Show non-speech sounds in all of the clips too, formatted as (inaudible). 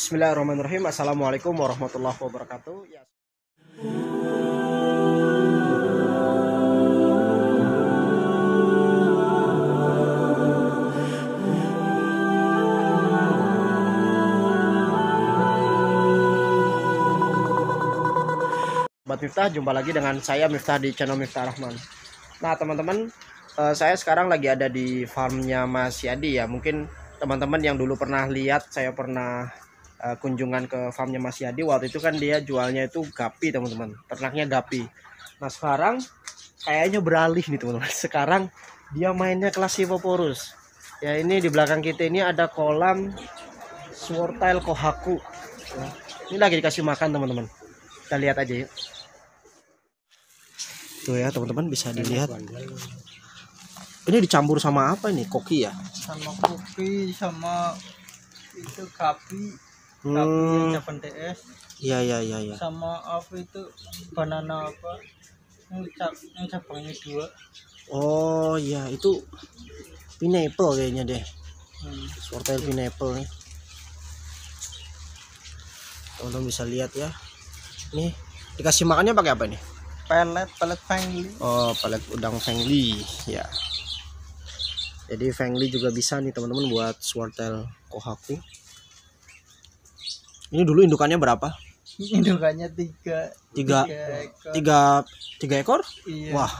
Bismillahirrahmanirrahim. Assalamualaikum warahmatullahi wabarakatuh. Ya. Sobat Miftah, jumpa lagi dengan saya Miftah di channel Miftah Rahman. Nah, teman-teman, eh, saya sekarang lagi ada di farmnya Mas Yadi ya. Mungkin teman-teman yang dulu pernah lihat, saya pernah eh, kunjungan ke farmnya Mas Yadi. Waktu itu kan dia jualnya itu gapi, teman-teman. Ternaknya gapi. Nah, sekarang kayaknya beralih nih, teman-teman. (laughs) Sekarang dia mainnya Classivoporus. Ya, ini di belakang kita ini ada kolam Swordtail Kohaku. Ya, Ini lagi dikasih makan, teman-teman. Kita lihat aja yuk. Tuh ya teman-teman bisa dilihat. Ini dicampur sama apa ini? Koki ya? sama kopi sama itu kapi Hmm, Japan TS iya iya iya iya. sama apa itu banana apa yang cap yang cabangnya dua Oh iya itu pineapple kayaknya deh. hmm. Swordtail pineapple nih. Teman-teman bisa lihat ya. Nih dikasih makannya pakai apa nih? pelet pelet family Oh, palet udang Fengli, ya. Jadi Fengli juga bisa nih teman-teman buat Swordtail Kohaku. Ini dulu indukannya berapa? (laughs) indukannya tiga Tiga, ekor tiga, tiga ekor? iya Wah,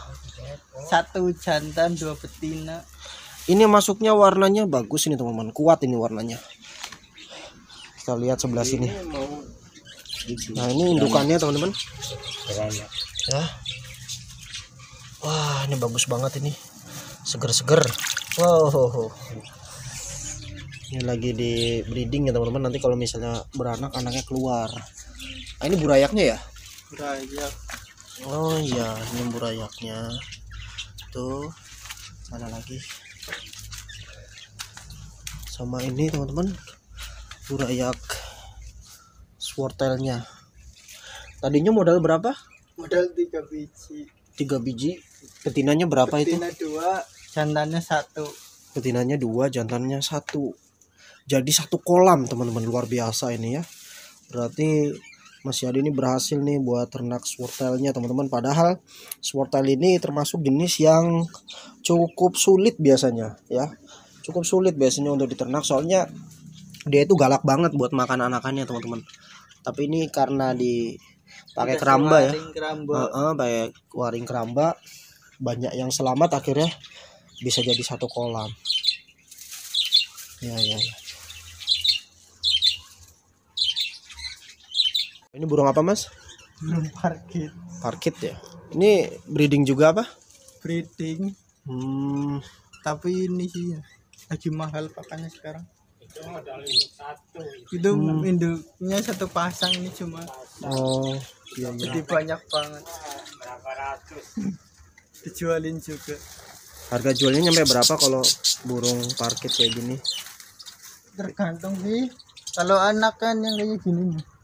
satu jantan dua betina ini masuknya warnanya bagus ini teman-teman, kuat ini warnanya. Kita lihat sebelah sini. Nah ini indukannya teman-teman. Ya. Wah ini bagus banget ini, seger-seger. Wow. Ini lagi di breeding ya teman-teman. Nanti kalau misalnya beranak anaknya keluar. Nah, ini burayaknya ya? rayak Oh iya, ini burayaknya. Tuh, mana lagi? Sama ini teman-teman, burayak swordtailnya. Tadinya modal berapa? modal tiga biji Tiga biji. Betinanya berapa itu? betina dua jantannya satu Betinanya dua, jantannya satu. Jadi satu kolam teman-teman luar biasa ini ya. Berarti Mas Yadi ini berhasil nih buat ternak swordtailnya teman-teman. Padahal swordtail ini termasuk jenis yang cukup sulit biasanya ya. Cukup sulit biasanya untuk diternak soalnya dia itu galak banget buat makan anakannya teman-teman. Tapi ini karena di pakai Dikasih keramba ya. keramba Heeh, pakai waring keramba banyak yang selamat akhirnya bisa jadi satu kolam ya ya ya ini burung apa mas? Belum parkir parkit ya? Ini breeding juga apa? Breeding. Hmm, tapi ini sih lagi mahal pakannya sekarang. Itu induknya satu pasang ini cuma oh iya iya. jadi banyak banget. (laughs) Dijualin juga. Harga jualnya nyampe berapa kalau burung parkit kayak gini? Tergantung sih. Kalau anak kan yang kayak gini. nih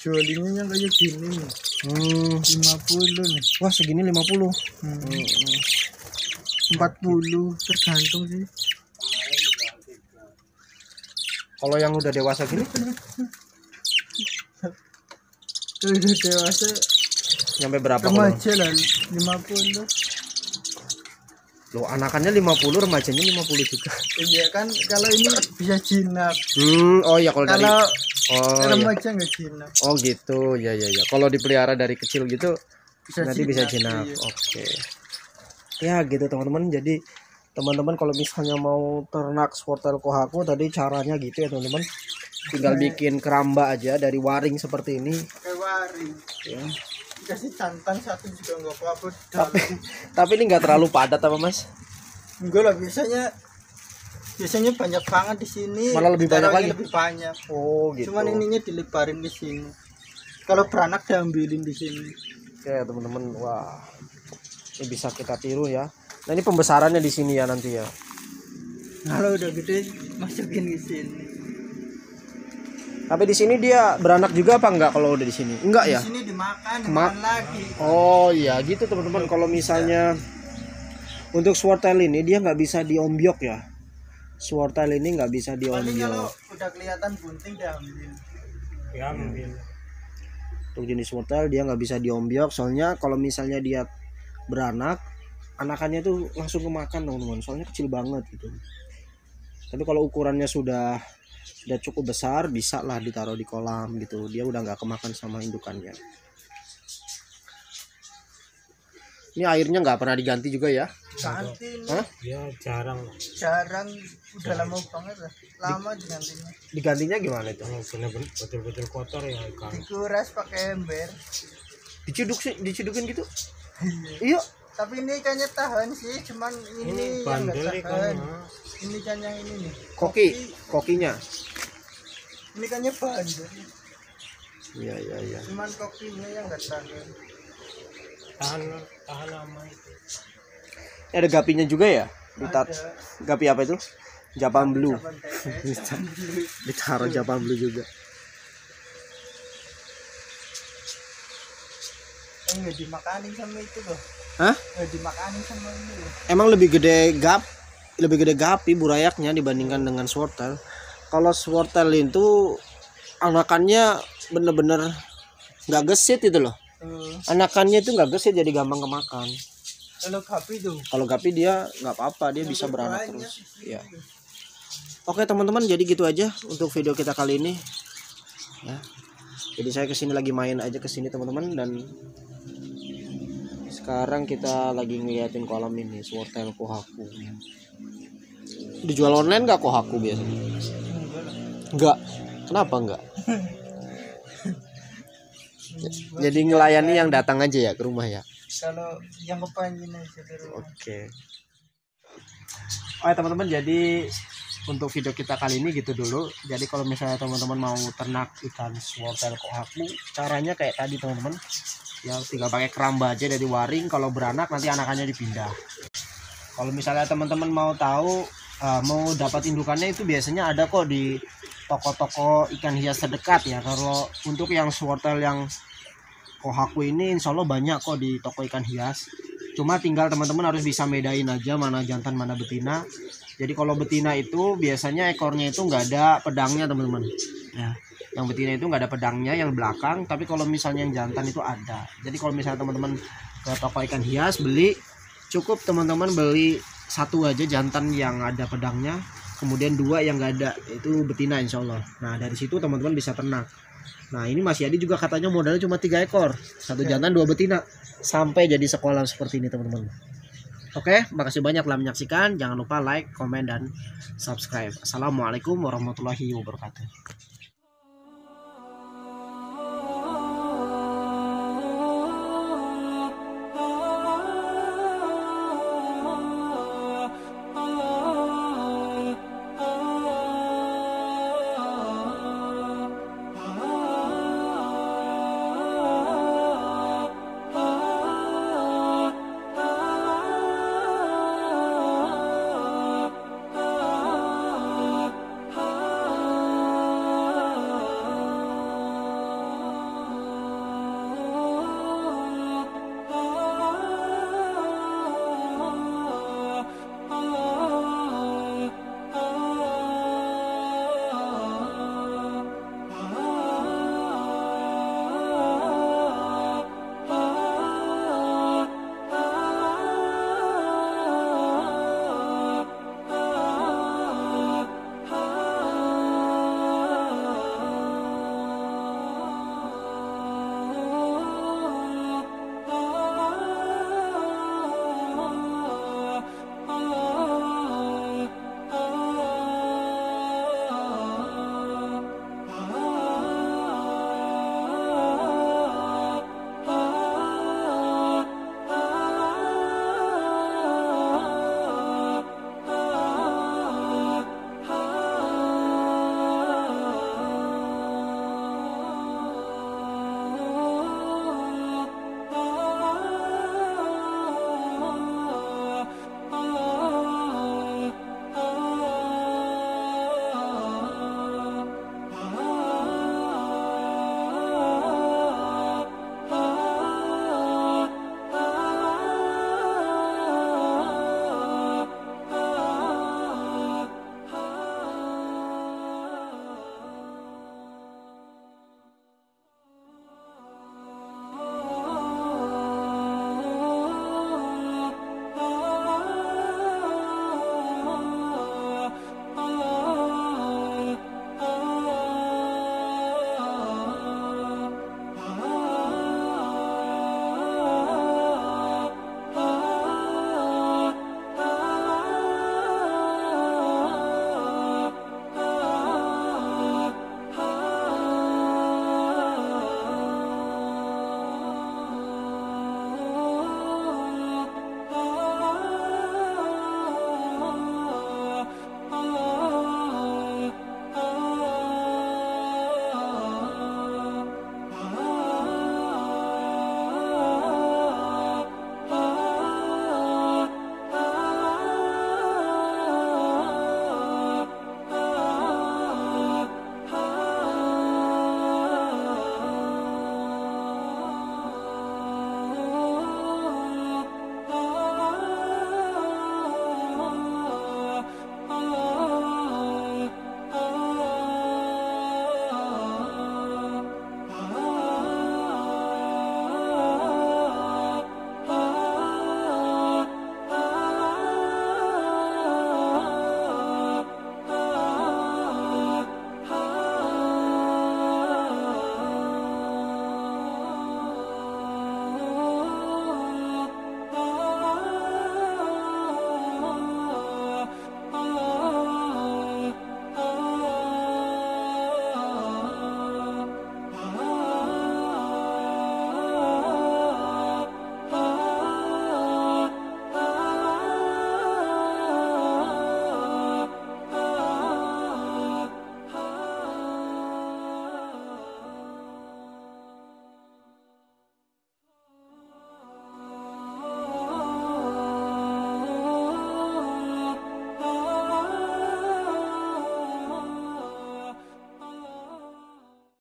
jualinnya yang kayak gini. Nih hmm, 50 nih. Wah segini 50 hmm. 40 tergantung sih. Kalau yang udah dewasa gini? Kalau (laughs) udah dewasa nyampe berapa remaja lah 50 Loh, anakannya 50, remajanya 50 juga. iya kan kalau ini bisa jinak. Hmm, oh ya kalau dari kalau Oh ya. Oh gitu. Ya ya ya. Kalau dipelihara dari kecil gitu bisa nanti bisa jinak. iya. Oke. Ya gitu teman-teman. Jadi teman-teman kalau misalnya mau ternak Sportel Kohaku tadi caranya gitu ya teman-teman. Tinggal bikin keramba aja dari waring seperti ini kayak waring ya. dikasih santan satu juga nggak apa-apa Tapi tapi ini nggak terlalu padat apa Mas? enggak lah biasanya biasanya banyak banget di sini Malah lebih banyak lagi? lebih banyak Oh gitu. cuman ininya dilebarin di sini kalau beranak diambilin di sini Oke teman-teman. Wah. Ini bisa kita tiru ya. Nah ini pembesarannya di sini ya nanti ya. kalau udah gede masukin di sini Tapi di sini dia beranak juga apa enggak kalau udah di sini? Enggak ya? Di sini dimakan, Ma- dimakan lagi. Oh iya gitu teman-teman kalau misalnya untuk swartel ini dia nggak bisa diombyok ya. Swartel ini nggak bisa Paling kalau diombyok. udah kelihatan bunting diambil. diambil Untuk jenis swartel dia nggak bisa diombyok soalnya kalau misalnya dia beranak anakannya tuh langsung kemakan teman-teman soalnya kecil banget gitu. Tapi kalau ukurannya sudah sudah cukup besar bisa lah ditaruh di kolam gitu dia udah nggak kemakan sama indukannya. Ini airnya nggak pernah diganti juga ya? Ganti Hah? ya jarang jarang udah lama banget lah. Lama digantinya. Digantinya gimana itu? bener-bener betul-betul kotor ya ikan Dikuras pakai ember. Diciduk sih, dicidukin gitu. Iya. Tapi ini ikannya tahan sih, cuman ini, ini yang nggak bandel tahan. ikannya Ini kan yang ini nih. Koki, kokinya. Ini ikannya bandel. Iya, iya, iya. Cuman kokinya yang nggak tahan. Tahan tahan lama itu Ini ada gapinya juga ya? Ditat Ada gapi apa itu? Japan blue. (laughs) Ditaruh Japan blue juga. Eh, dimakanin sama itu loh. Hah? Nggak dimakanin sama ini loh. Emang lebih gede gap, lebih gede gapi burayaknya dibandingkan dengan swartel. Kalau swartel itu anakannya bener-bener nggak gesit itu loh. Tuh. Anakannya itu nggak gesit jadi gampang kemakan. Kalau kapi tuh. Kalau gapi dia nggak apa-apa, dia bisa beranak banyak terus. Iya. Oke teman-teman, jadi gitu aja untuk video kita kali ini. Ya. Jadi saya ke sini lagi main aja ke sini teman-teman dan sekarang kita lagi ngeliatin kolam ini swartel kohaku. Dijual online nggak kohaku biasanya? Enggak. Kenapa enggak? (laughs) Jadi ngelayani yang datang aja ya ke rumah ya. Kalau yang kepanjin aja di rumah. Oke. Oke teman-teman jadi untuk video kita kali ini gitu dulu. Jadi kalau misalnya teman-teman mau ternak ikan swartel kohaku, caranya kayak tadi teman-teman. Ya tinggal pakai keramba aja dari waring. Kalau beranak nanti anakannya dipindah. Kalau misalnya teman-teman mau tahu eh, mau dapat indukannya itu biasanya ada kok di toko-toko ikan hias terdekat ya. Kalau untuk yang swartel yang kohaku ini insya Allah banyak kok di toko ikan hias. Cuma tinggal teman-teman harus bisa bedain aja mana jantan mana betina. Jadi kalau betina itu biasanya ekornya itu nggak ada pedangnya teman-teman. Ya. Yang betina itu nggak ada pedangnya yang belakang. Tapi kalau misalnya yang jantan itu ada. Jadi kalau misalnya teman-teman ke toko ikan hias beli. Cukup teman-teman beli satu aja jantan yang ada pedangnya kemudian dua yang nggak ada itu betina insya Allah nah dari situ teman-teman bisa ternak Nah ini Mas Yadi juga katanya modalnya cuma tiga ekor, satu jantan dua betina, sampai jadi sekolah seperti ini teman-teman. Oke, makasih banyak telah menyaksikan. Jangan lupa like, komen, dan subscribe. Assalamualaikum warahmatullahi wabarakatuh.